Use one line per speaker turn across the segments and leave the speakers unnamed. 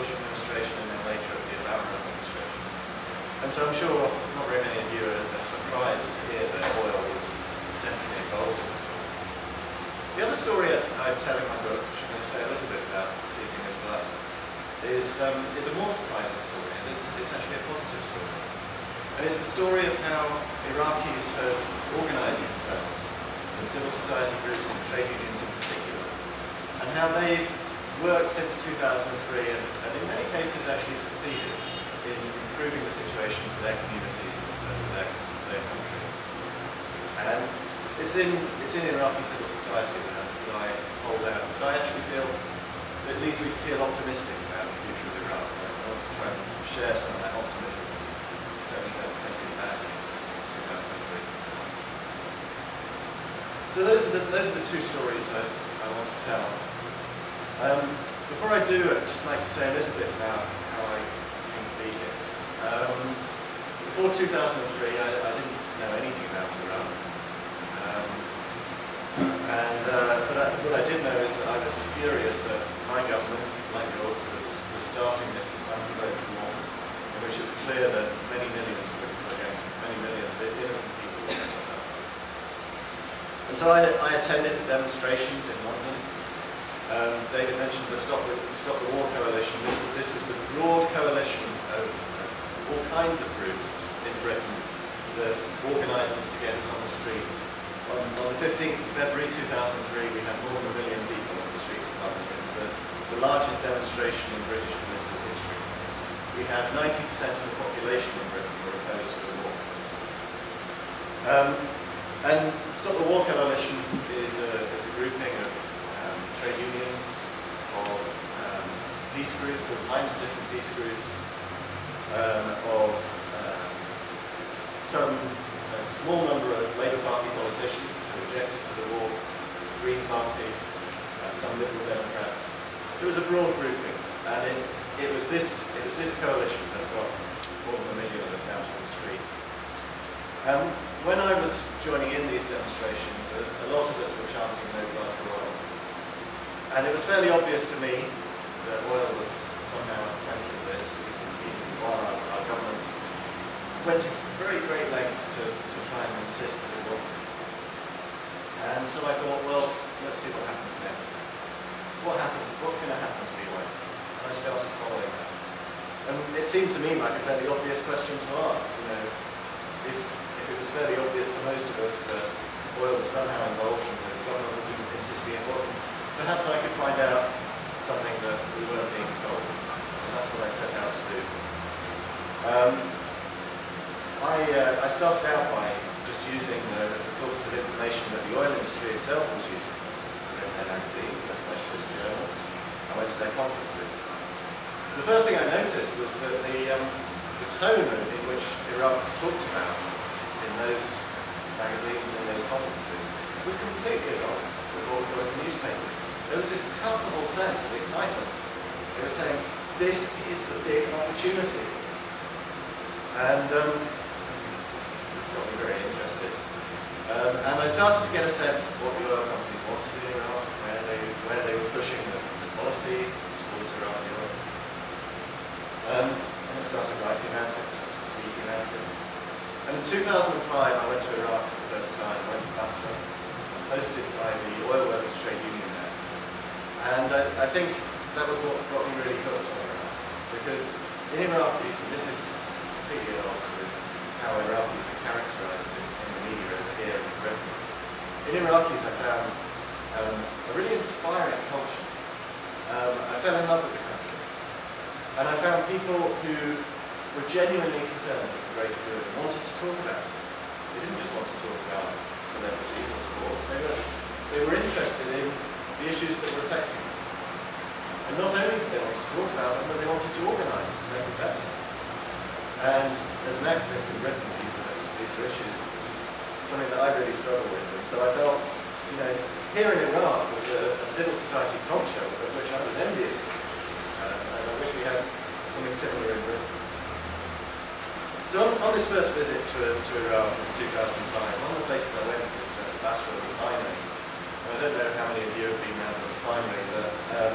Bush administration and then later of the Obama administration. And so I'm sure not very many of you are, are surprised to hear that oil was centrally involved in this one. The other story I tell in my book, which I'm going to say a little bit about this evening as well, is, um, is a more surprising story, and it's, it's actually a positive story. And it's the story of how Iraqis have organized themselves in civil society groups and trade unions in particular, and how they've worked since 2003 and, and in many cases actually succeeded in improving the situation for their communities and for their, for their country. And it's in, it's in Iraqi civil society that, that I hold out, but I actually feel it leads me to feel optimistic about the future of Iraq. I want to try and share some of that optimism. Certainly had plenty of bad news since 2003. So those are the, those are the two stories I, I want to tell. Um, before I do, I'd just like to say a little bit about how I came to be here. Um, before 2003, I, I, didn't know anything about Iraq. Um, and uh, but I, what I did know is that I was furious that my government, like yours, was, was starting this unprovoked war in which it was clear that many millions were, going to, many millions of innocent people. And so I, I attended the demonstrations in London. Um, David mentioned the Stop the, Stop the War Coalition. This, this was the broad coalition of all kinds of groups in Britain that organised us to get us on the streets on, on, the 15th of February 2003, we had more than a million people on the streets of London. It was the, the largest demonstration in British political history. We had 90% of the population in Britain were opposed to the war. Um, and Stop the War Coalition is a, is a grouping of trade unions, of um, peace groups, all kinds of different peace groups, um, of uh, some small number of Labour Party politicians who objected to the war, the Green Party, and some Liberal Democrats. It was a broad grouping, and it, it was this it was this coalition that got more than a million of us out on the streets. Um, when I was joining in these demonstrations, a, a lot of us were chanting "No blood for oil," and it was fairly obvious to me that oil was somehow at the centre of this, while our, our governments went to very great lengths to, to try and insist that it wasn't. And so I thought, well, let's see what happens next. What happens? What's going to happen to the oil? And I started following that. And it seemed to me like a fairly obvious question to ask. You know, if, if it was fairly obvious to most of us that oil was somehow involved and the government was insisting it wasn't, perhaps I could find out something that we weren't being told. And that's what I set out to do. Um, I, uh, I started out by just using the, the, sources of information that the oil industry itself was using. in their magazines, their specialist journals. I went to their conferences. The first thing I noticed was that the, um, the tone in which Iraq was talked about in those magazines and those conferences was completely at odds with in the newspapers. There was this palpable sense of excitement. They were saying, this is the big opportunity. And um, got me very interested. Um, and I started to get a sense of what the oil companies wanted in Iraq, where they, where they were pushing the, the policy towards Iraqi oil. Um, and I started writing about it, started speaking about it. And in 2005, I went to Iraq for the first time. I went to Basra. Was hosted by the Oil Workers Trade Union there. And I, I think that was what got me really hooked on Iraq. Because in Iraqis, and this is completely at odds with how Iraqis are characterized in, in the media over here in Britain. In Iraqis I found um, a really inspiring culture. Um, I fell in love with the country. And I found people who were genuinely concerned with the greater good and wanted to talk about it. Didn't just want to talk about celebrities or sports, they were, they were interested in the issues that were affecting them. And not only did they want to talk about them, but they wanted to organise to make it better. And as an activist in Britain, these are, these are issues. This is something that I really struggle with. And so I felt, you know, here in Iraq was a, a civil society culture of which I was envious. Uh, and I wish we had something similar in Britain. So on, on this first visit to, to Iraq in 2005, one of the places I went was uh, Basra refinery. And I don't know how many of you have been around the refinery, but um,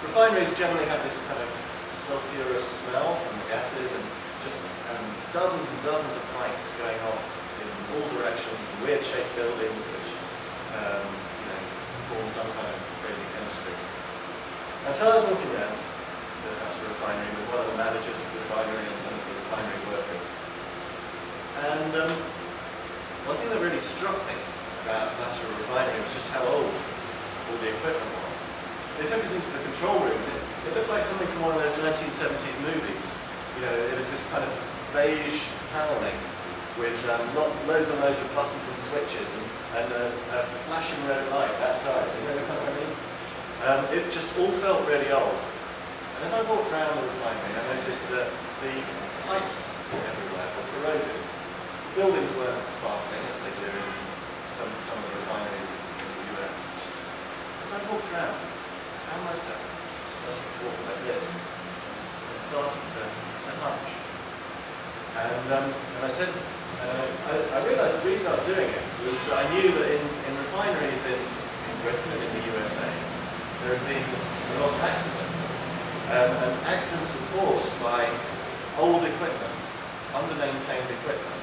refineries generally have this kind of sulfurous smell from the gases and just um, dozens and dozens of pipes going off in all directions, weird shaped buildings which um, you know, form some kind of crazy chemistry. Until I was walking down the Nassau refinery with one of the managers of the refinery and some of the refinery workers. And um, one thing that really struck me about Nassau refinery was just how old all the equipment was. They took us into the control room it, it looked like something from one of those 1970s movies. You know, it was this kind of beige paneling with um, lo loads and loads of buttons and switches and, and a, a, flashing red light outside. You know what I mean? Um, it just all felt really old. And as I walked around the refinery, I noticed that the pipes everywhere were corroded. Buildings weren't sparkling as they do in some, some of the refineries in, the US. As I walked around, I found myself starting to walk like this, and starting to, to hunch. And, um, and I said, uh, I, I, realized the reason I was doing it was that I knew that in, in refineries in, in Britain and in the USA, there have been a lot of accidents. Um, and accidents were caused by old equipment, under-maintained equipment,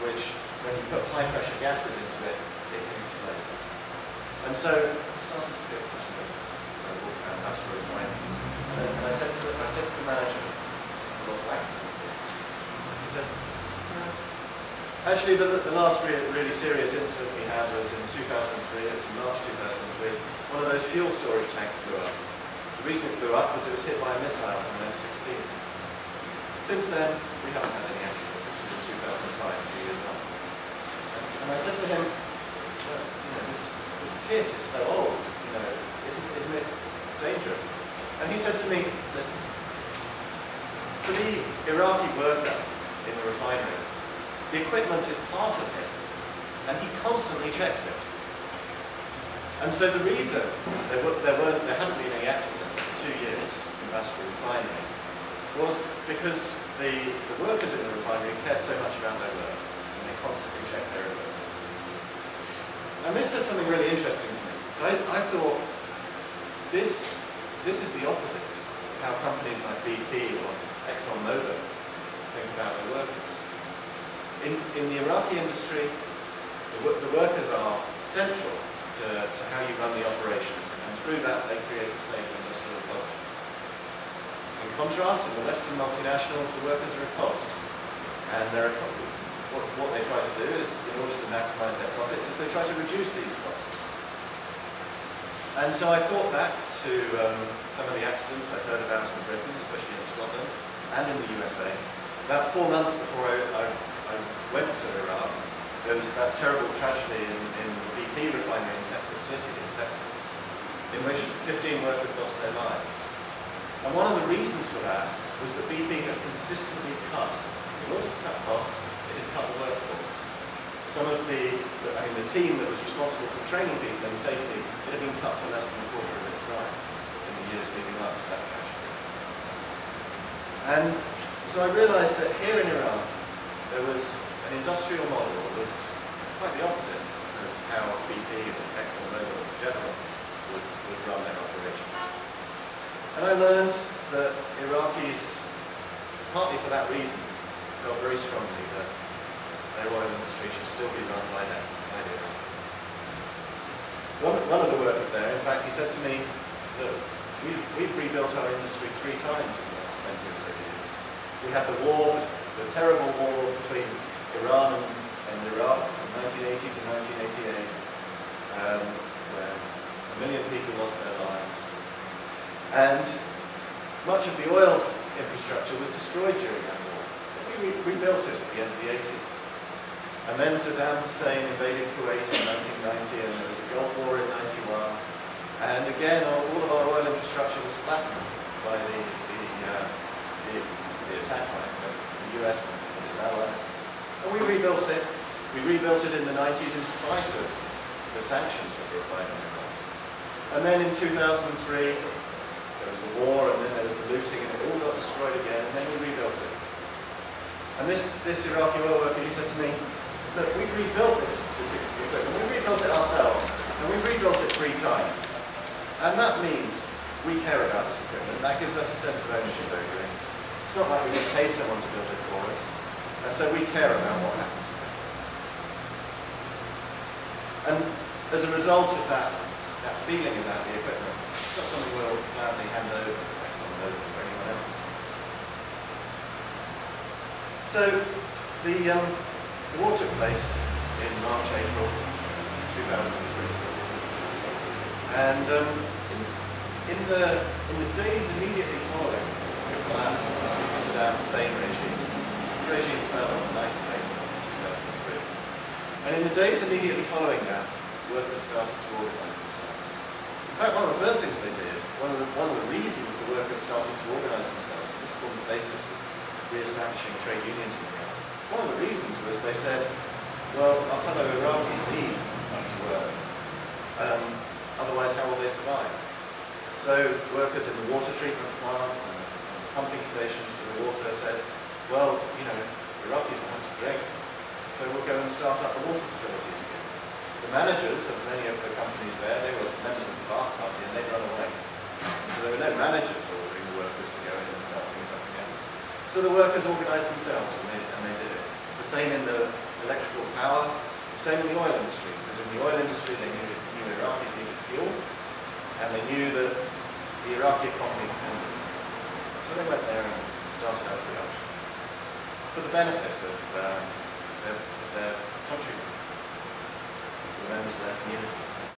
which when you put high pressure gases into it, it can explode. And so I started to feel nervous as I walked around Nassau refinery. And, then, and I, said to the, I said to the manager, a lot of accidents here. He said. Actually, the, the last re really serious incident we had was in 2003, it was in March 2003. One of those fuel storage tanks blew up. The reason it blew up was it was hit by a missile from an F-16. Since then, we haven't had any accidents. This was in 2005, two years after. And I said to him, well, you know, this, this kit is so old, you know, isn't, isn't it dangerous? And he said to me, listen, for the Iraqi worker in the refinery, the equipment is part of him, and he constantly checks it. And so the reason there, were, there, weren't, there hadn't been any accidents for two years in Basra refinery was because the, the workers in the refinery cared so much about their work, and they constantly checked their equipment. And this said something really interesting to me. So I, I thought, this, this is the opposite of how companies like BP or ExxonMobil think about their workers. In, in the Iraqi industry, the, the workers are central to, to how you run the operations, and through that they create a safe industrial culture. In contrast, in the Western multinationals, the workers are a cost, and they're a, what, what they try to do is, in order to maximize their profits, is they try to reduce these costs. And so I thought back to um, some of the accidents I've heard about in Britain, especially in Scotland, and in the USA. About four months before I, I, I went to Iraq, there was that terrible tragedy in, in the BP refinery in Texas City, in Texas, in which 15 workers lost their lives. And one of the reasons for that was that BP had consistently cut, in order to cut costs, it had cut the workforce. Some of the, I mean, the team that was responsible for training people in safety, it had been cut to less than a quarter of its size in the years leading up to that tragedy. And so I realized that here in Iran, there was an industrial model was quite the opposite of how BP or ExxonMobil or Chevron would, would run their operations. And I learned that Iraqis, partly for that reason, felt very strongly that their oil industry should still be run by them, by the Iraqis. One, one of the workers there, in fact, he said to me, look, we've, we've rebuilt our industry three times in the last 20 or so years. We had the war, the terrible war between Iran and, and Iraq from 1980 to 1988, um, where a million people lost their lives. And much of the oil infrastructure was destroyed during that war. We rebuilt it at the end of the 80s. And then Saddam Hussein invaded Kuwait in 1990 and there was the Gulf War in 91. And again, all, all of our oil infrastructure was flattened by the, the, uh, the, the attack by the US and its allies. Rebuilt it. We rebuilt it in the 90s in spite of the sanctions that were applied on Iran. And then in 2003, there was the war, and then there was the looting, and it all got destroyed again, and then we rebuilt it. And this, this Iraqi oil worker, he said to me, look, we've rebuilt this, this equipment, we rebuilt it ourselves, and we've rebuilt it three times. And that means we care about this equipment. That gives us a sense of ownership over it. It's not like we paid someone to build it for us. And so we care about what happens to it. And as a result of that, that feeling about the equipment, it's not something we'll gladly hand over to ExxonMobil or anyone else. So the, um, war took place in March, April 2003. And um, in, in, the, in the days immediately following the collapse of the Saddam Hussein regime, fell on the 9th of April 2003. And in the days immediately following that, workers started to organise themselves. In fact, one of the first things they did, one of the, one of the reasons the workers started to organise themselves, and this formed the basis of re-establishing trade unions in Iran, one of the reasons was they said, well, our fellow Iraqis need us to work. Um, Otherwise, how will they survive? So workers in the water treatment plants and pumping stations for the water said, well, you know, Iraqis have to drink, so we'll go and start up the water facilities again. The managers of many of the companies there, they were members of the Ba'ath Party and they'd run away. So there were no managers ordering the workers to go in and start things up again. So the workers organised themselves and they, and they did it. The same in the electrical power, the same in the oil industry, because in the oil industry they knew, knew Iraqis needed fuel, and they knew that the Iraqi economy depended. So they went there and started up production for the benefit of um, their, their countrymen, the members of their communities.